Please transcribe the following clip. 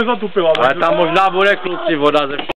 nezatupila. Ale tam možná bude kluci voda ze